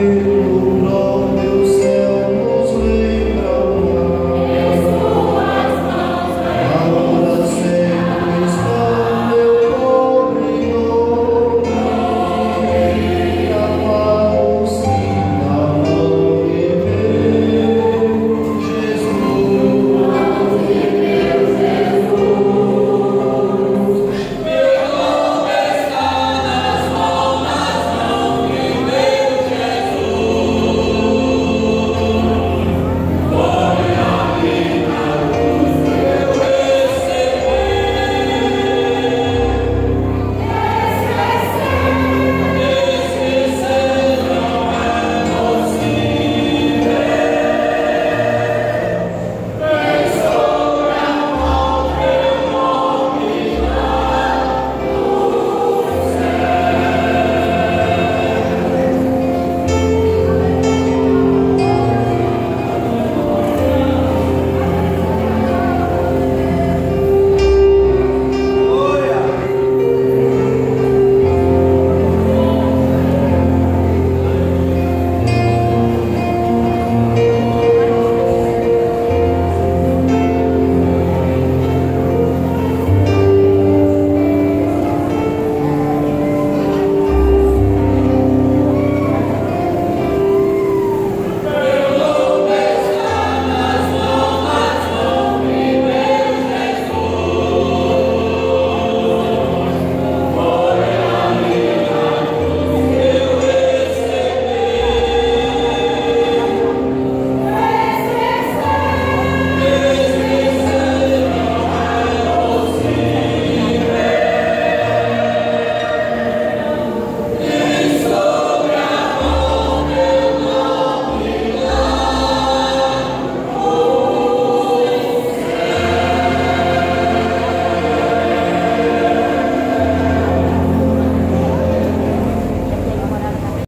you.